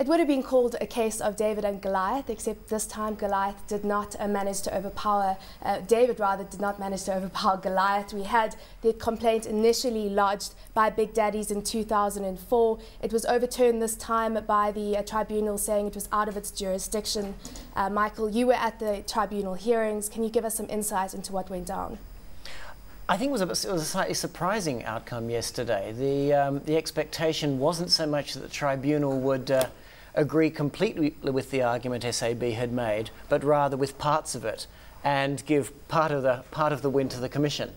It would have been called a case of David and Goliath, except this time Goliath did not uh, manage to overpower, uh, David rather did not manage to overpower Goliath. We had the complaint initially lodged by Big Daddies in 2004. It was overturned this time by the uh, tribunal saying it was out of its jurisdiction. Uh, Michael, you were at the tribunal hearings. Can you give us some insight into what went down? I think it was, a, it was a slightly surprising outcome yesterday. The, um, the expectation wasn't so much that the tribunal would uh, agree completely with the argument SAB had made, but rather with parts of it and give part of the, part of the win to the Commission.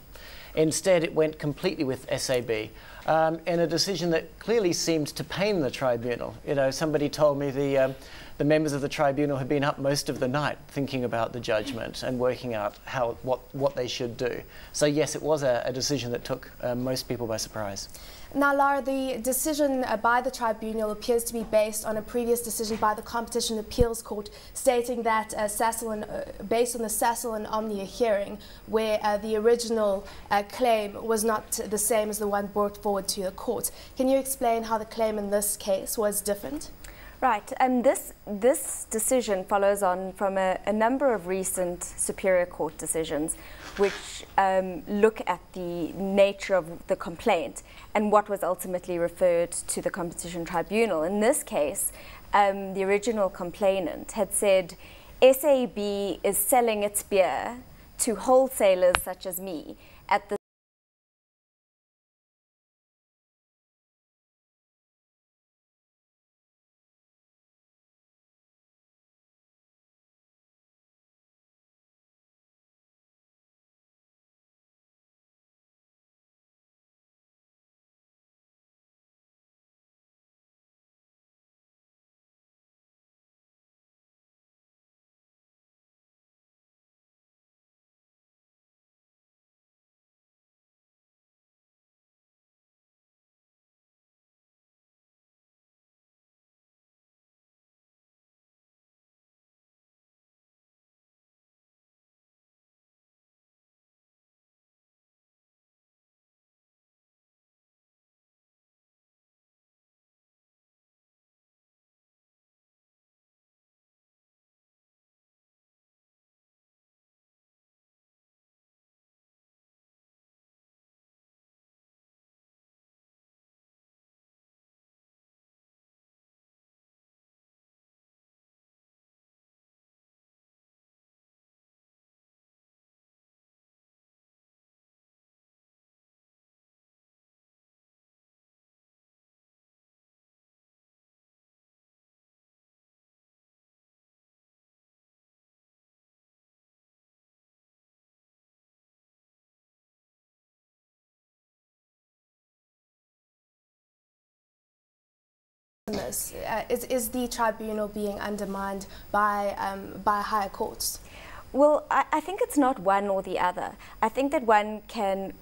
Instead, it went completely with SAB um, in a decision that clearly seemed to pain the tribunal. You know, somebody told me the, um, the members of the tribunal had been up most of the night thinking about the judgment and working out how, what, what they should do. So yes, it was a, a decision that took uh, most people by surprise. Now, Lara, the decision uh, by the tribunal appears to be based on a previous decision by the Competition Appeals Court stating that uh, Sasol and, uh, based on the Sasol and Omnia hearing, where uh, the original uh, claim was not the same as the one brought forward to the court. Can you explain how the claim in this case was different? Right, and um, this, this decision follows on from a, a, number of recent Superior Court decisions which um, look at the nature of the complaint and what was ultimately referred to the Competition Tribunal. In this case, um, the original complainant had said SAB is selling its beer to wholesalers such as me at the Uh, is, is the tribunal being undermined by, um, by higher courts? Well, I, I think it's not one or the other. I think that one can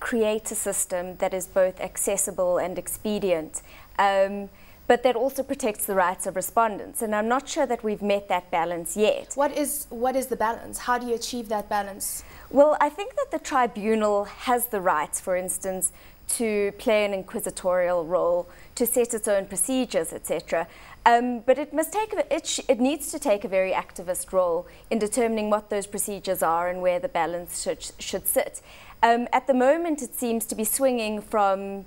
create a system that is both accessible and expedient, um, but that also protects the rights of respondents. And I'm not sure that we've met that balance yet. What is, what is the balance? How do you achieve that balance? Well, I think that the tribunal has the rights, for instance, to play an inquisitorial role, to set its own procedures, etc. Um, but it must take it, it needs to take a very activist role in determining what those procedures are and where the balance should, should sit. Um, at the moment, it seems to be swinging from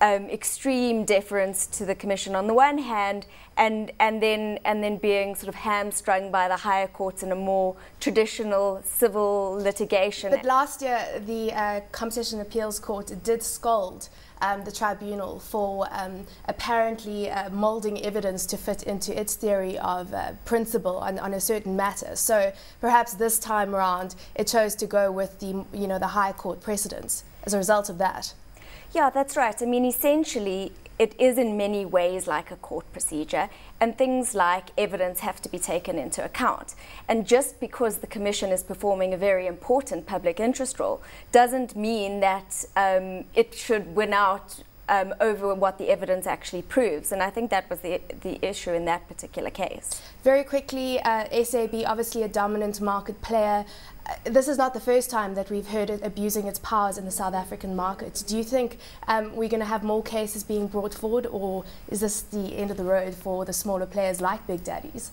um, extreme deference to the Commission on the one hand, and, and, then, and then being sort of hamstrung by the higher courts in a more traditional civil litigation. But last year, the uh, Competition Appeals Court did scold um, the tribunal for um, apparently uh, molding evidence to fit into its theory of uh, principle on, on, a certain matter. So perhaps this time around, it chose to go with the, you know, the high court precedents as a result of that. Yeah, that's right. I mean, essentially, it is in many ways like a court procedure, and things like evidence have to be taken into account. And just because the Commission is performing a very important public interest role doesn't mean that um, it should win out um, over what the evidence actually proves. And I think that was the, the issue in that particular case. Very quickly, uh, SAB, obviously a dominant market player. Uh, this is not the first time that we've heard it abusing its powers in the South African market. Do you think um, we're going to have more cases being brought forward, or is this the end of the road for the smaller players like Big Daddies?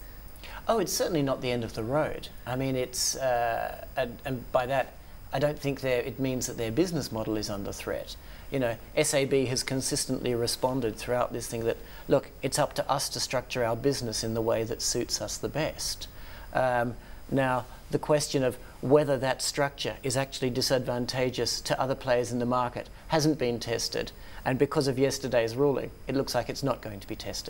Oh, it's certainly not the end of the road. I mean, it's, uh, and, and by that, I don't think it means that their business model is under threat. You know, SAB has consistently responded throughout this thing that, look, it's up to us to structure our business in the way that suits us the best. Um, now, the question of whether that structure is actually disadvantageous to other players in the market hasn't been tested. And because of yesterday's ruling, it looks like it's not going to be tested.